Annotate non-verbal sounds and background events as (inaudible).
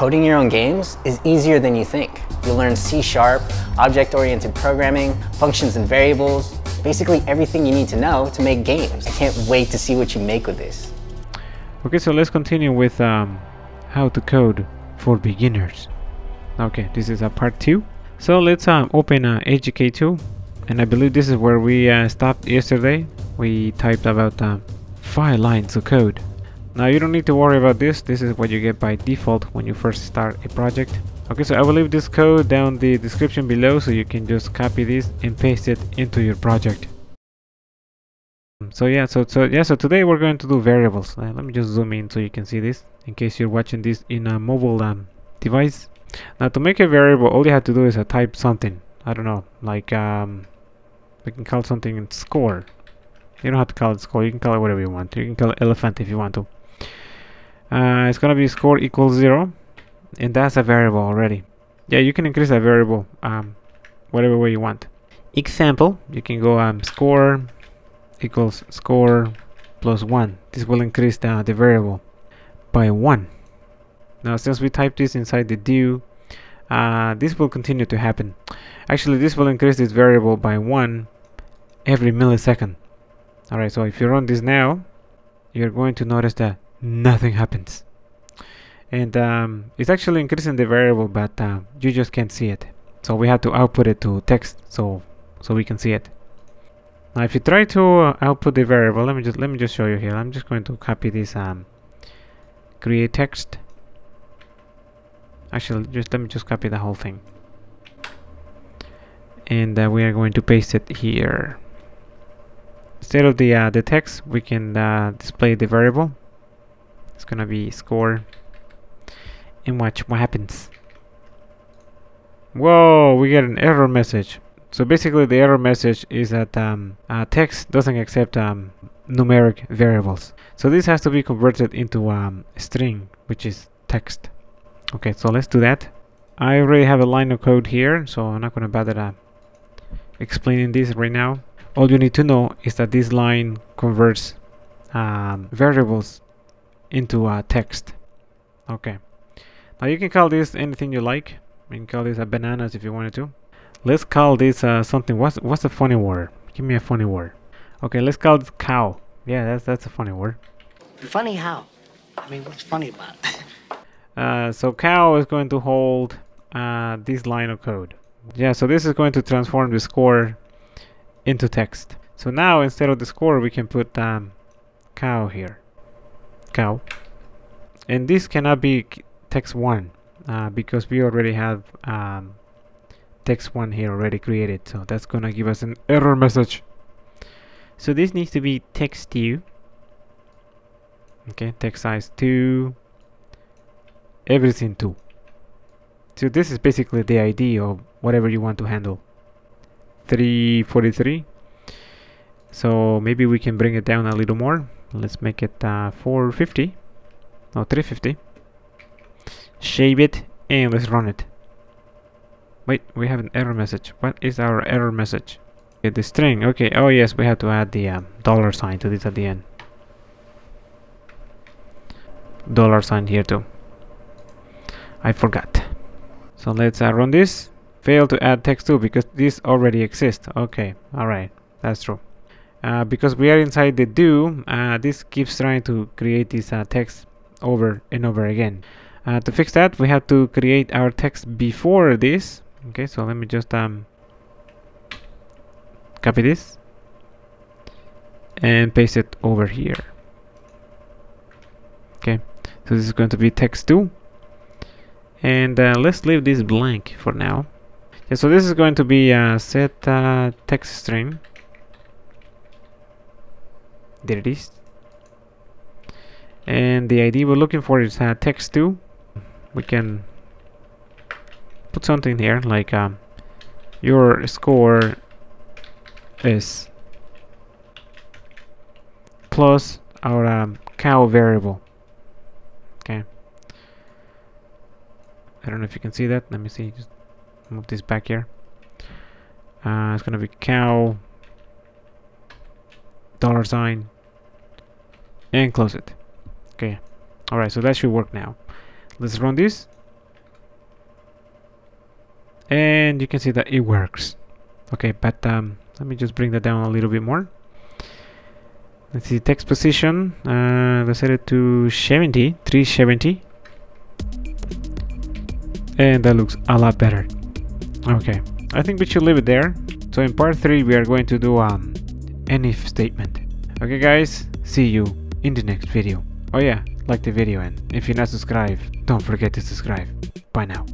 Coding your own games is easier than you think. You'll learn C Sharp, object-oriented programming, functions and variables, basically everything you need to know to make games. I can't wait to see what you make with this. Okay, so let's continue with um, how to code for beginners. Okay, this is a part 2. So let's um, open uh, AGK2 and I believe this is where we uh, stopped yesterday. We typed about um, 5 lines of code. Now you don't need to worry about this, this is what you get by default when you first start a project. Okay, so I will leave this code down the description below so you can just copy this and paste it into your project. So yeah, so so yeah, so today we're going to do variables. Uh, let me just zoom in so you can see this in case you're watching this in a mobile um, device. Now to make a variable, all you have to do is uh, type something. I don't know, like um, we can call something in score. You don't have to call it score. You can call it whatever you want. You can call it elephant if you want to. Uh, it's gonna be score equals zero, and that's a variable already. Yeah, you can increase that variable um, whatever way you want. Example, you can go um, score equals score plus one. This will increase the, the variable by one. Now, since we type this inside the do, uh, this will continue to happen. Actually, this will increase this variable by one every millisecond. Alright, so if you run this now, you're going to notice that nothing happens. And um, it's actually increasing the variable but uh, you just can't see it. So we have to output it to text so so we can see it. Now if you try to uh, output the variable let me just let me just show you here. I'm just going to copy this um, create text. Actually just let me just copy the whole thing. And uh, we are going to paste it here. Instead of the uh, the text we can uh, display the variable it's gonna be score. And watch what happens. Whoa we get an error message. So basically the error message is that um, uh, text doesn't accept um, numeric variables. So this has to be converted into um, a string which is text. Okay so let's do that. I already have a line of code here so I'm not gonna bother uh, explaining this right now. All you need to know is that this line converts um, variables into a text. Okay. Now you can call this anything you like. You can call this a bananas if you wanted to. Let's call this uh, something. What's what's a funny word? Give me a funny word. Okay, let's call it cow. Yeah, that's that's a funny word. Funny how? I mean, what's funny about it? (laughs) Uh, so cow is going to hold uh, this line of code. Yeah, so this is going to transform the score into text. So now instead of the score, we can put um, cow here cow. And this cannot be text 1 uh, because we already have um, text 1 here already created. So that's gonna give us an error message. So this needs to be text 2 okay text size 2 everything 2 so this is basically the ID of whatever you want to handle. 343 so maybe we can bring it down a little more let's make it uh, 450 no 350 shave it and let's run it. Wait we have an error message. What is our error message? Okay, the string. Okay. Oh yes we have to add the um, dollar sign to this at the end. Dollar sign here too. I forgot. So let's uh, run this. Fail to add text too because this already exists. Okay. Alright that's true uh, because we are inside the do uh, this keeps trying to create this uh, text over and over again. Uh, to fix that we have to create our text before this. Okay so let me just um, copy this and paste it over here. Okay so this is going to be text 2 and uh, let's leave this blank for now. Yeah, so this is going to be set text string there it is. And the ID we're looking for is uh, text 2 we can put something here like um, your score is plus our um, cow variable. Okay. I don't know if you can see that. Let me see. Just move this back here. Uh, it's gonna be cow dollar sign and close it. Okay. Alright so that should work now. Let's run this. And you can see that it works. Okay but um, let me just bring that down a little bit more. Let's see text position uh, let's set it to 70 370 and that looks a lot better. Okay I think we should leave it there. So in part 3 we are going to do um, an if statement. Okay guys see you in the next video. Oh yeah like the video and if you're not subscribed don't forget to subscribe. Bye now